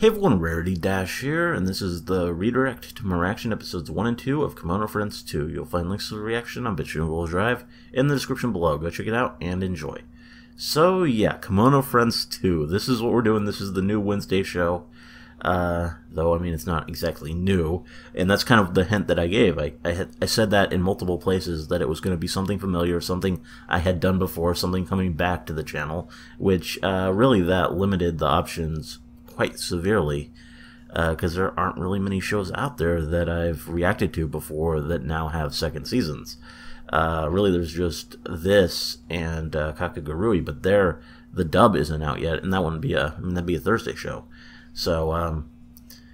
Hey everyone, Rarity Dash here, and this is the redirect to my reaction episodes 1 and 2 of Kemono Friends 2. You'll find links to the reaction on BitChute Google Drive in the description below. Go check it out and enjoy. So yeah, Kemono Friends 2. This is what we're doing. This is the new Wednesday show. Uh, though, I mean, it's not exactly new. And that's kind of the hint that I gave. I, I, had, I said that in multiple places that it was going to be something familiar, something I had done before, something coming back to the channel, which uh, really that limited the options quite severely because uh, there aren't really many shows out there that I've reacted to before that now have second seasons. Uh, really, there's just this and uh, Kakegurui, but there the dub isn't out yet, and that wouldn't be a I mean, that'd be a Thursday show. So um,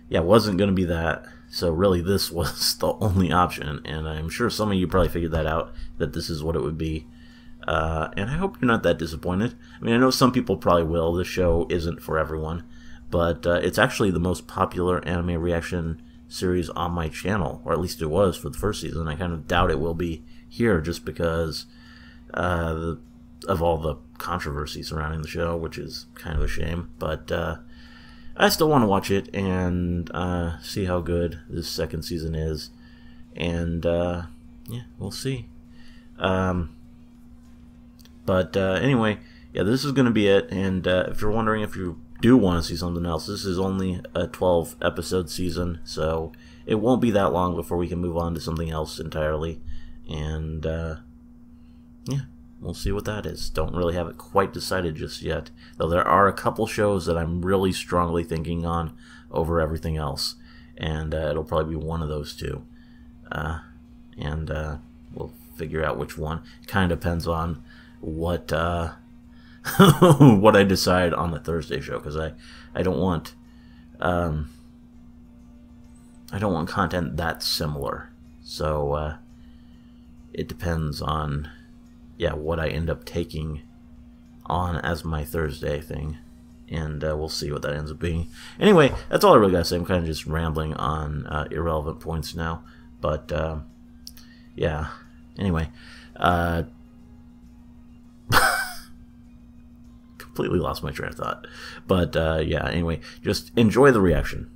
yeah, wasn't going to be that. So really, this was the only option, and I'm sure some of you probably figured that out that this is what it would be. Uh, and I hope you're not that disappointed. I mean, I know some people probably will. The show isn't for everyone but uh, it's actually the most popular anime reaction series on my channel, or at least it was for the first season. I kind of doubt it will be here just because uh, of all the controversy surrounding the show, which is kind of a shame. But uh, I still want to watch it and uh, see how good this second season is. And uh, yeah, we'll see. Um, but uh, anyway, yeah, this is going to be it. And if you're wondering if you do want to see something else, this is only a 12 episode season, so it won't be that long before we can move on to something else entirely. And, uh, yeah, we'll see what that is. Don't really have it quite decided just yet, though there are a couple shows that I'm really strongly thinking on over everything else, and uh, it'll probably be one of those two. Uh, and uh, we'll figure out which one. Kind of depends on what uh, what I decide on the Thursday show because I I don't want um, I don't want content that similar. So uh, it depends on yeah what I end up taking on as my Thursday thing, and uh, we'll see what that ends up being. Anyway, that's all I really gotta say. I'm kind of just rambling on uh, irrelevant points now, but uh, yeah. Anyway. Uh, completely lost my train of thought. But uh, yeah, anyway, just enjoy the reaction.